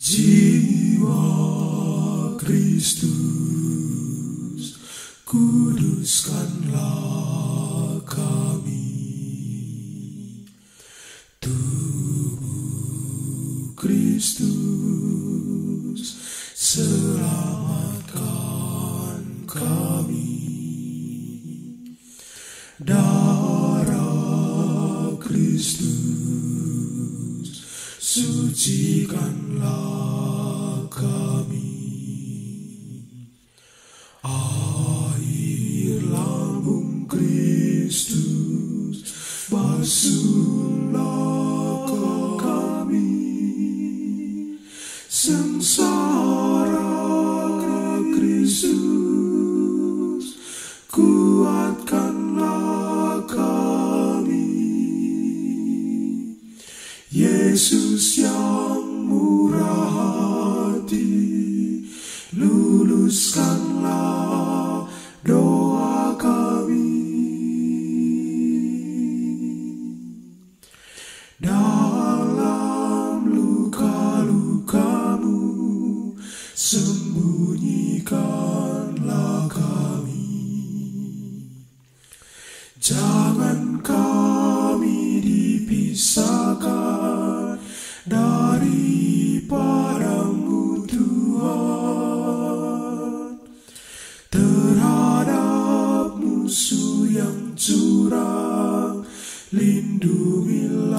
Jiwa Kristus kuduskanlah kami. Tubuh Kristus selamatkan sucikanlah kami. Air lambung Kristus basuhlah kami. Sengsara Yesus yang murah hati luluskanlah curang lindungilah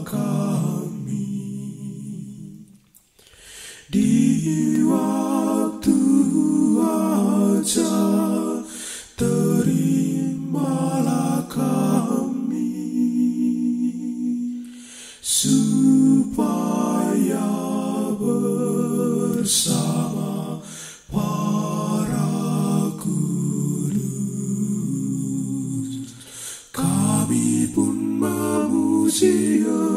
kami. Di waktu aja terimalah kami. Supaya bersama see you.